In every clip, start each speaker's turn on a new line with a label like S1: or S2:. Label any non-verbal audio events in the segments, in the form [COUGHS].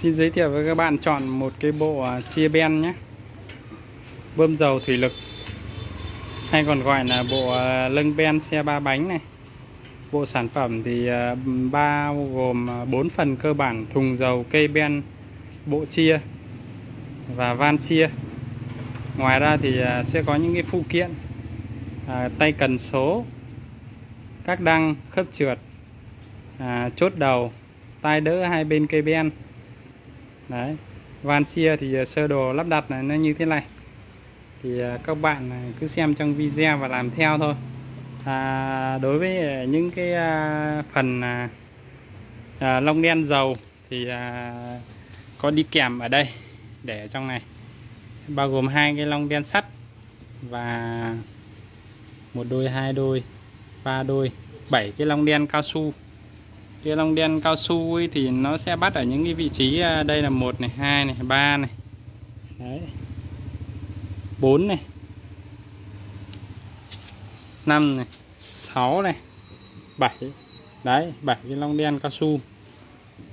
S1: Xin giới thiệu với các bạn chọn một cái bộ à, chia ben nhé. Bơm dầu thủy lực. Hay còn gọi là bộ à, lưng ben xe ba bánh này. Bộ sản phẩm thì à, bao gồm 4 phần cơ bản Thùng dầu, cây ben, bộ chia và van chia. Ngoài ra thì sẽ có những cái phụ kiện Tay cần số Các đăng khớp trượt Chốt đầu tay đỡ hai bên cây ben đấy. Van xia thì ờ, sơ đồ lắp đặt này nó như thế này. Thì ờ, các bạn ờ, cứ xem trong video và làm theo thôi. À, đối với những cái phần à, à, lông đen dầu thì à, có đi kèm ở đây để ở trong này. Bao gồm hai cái lông đen sắt và một đôi hai đôi ba đôi bảy cái lông đen cao su cái lông đen cao su ấy thì nó sẽ bắt ở những cái vị trí à, đây là một này, hai này, ba này. Đấy. Bốn này. Năm này. Sáu này. Bảy. Đấy, bảy cái lông đen cao su.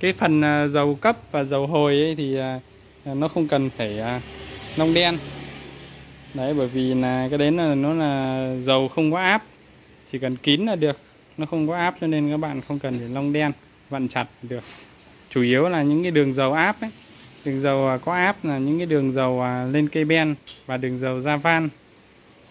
S1: Cái phần à, dầu cấp và dầu hồi ấy thì à, nó không cần phải lông đen. Đấy, bởi vì là cái đấy là, nó là dầu không có áp, chỉ cần kín là được nó không có áp cho nên các bạn không cần phải lông đen, vặn chặt được. Chủ yếu là những cái đường dầu áp ấy. Đường dầu à, có áp là những cái đường dầu à, lên cây ben và đường dầu ra van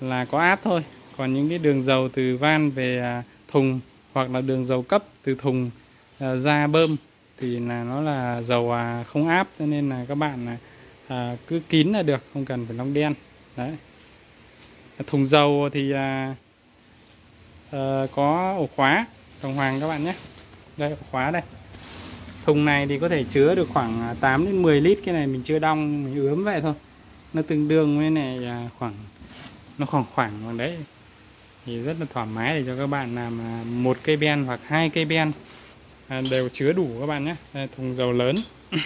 S1: là có áp thôi. Còn những cái đường dầu từ van về à, thùng hoặc là đường dầu cấp từ thùng ra bơm thì là nó là dầu không áp cho nên là các bạn cứ kín là được, không cần phải lông đen. Đấy. Thùng dầu thì uh, có ổ khóa. Đồng hoàng các bạn nhé. Đây ổ khóa đây. Thùng này thì có thể chứa được khoảng à, 8 đến 10 lít. Cái này mình chưa đong mình ướm vậy thôi. Nó tương đương với này à, khoảng nó khoảng khoảng bằng đấy. Thì rất là thoải mái để cho các bạn làm à, một cây ben hoặc hai cây ben. À, đều chứa đủ các bạn nhé. Đây, thùng dầu lớn. [COUGHS]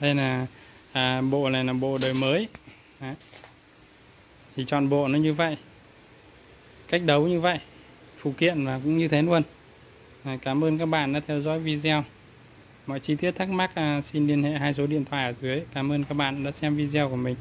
S1: Đây là à, bộ này là bộ đời mới. Đấy. thì chọn bộ nó như vậy cách đấu như vậy. Phụ kiện và cũng như thế luôn. À, cảm ơn các bạn đã theo dõi video. Mọi chi tiết thắc mắc à, xin liên hệ hai số điện thoại ở dưới. Cảm ơn các bạn đã xem video của mình.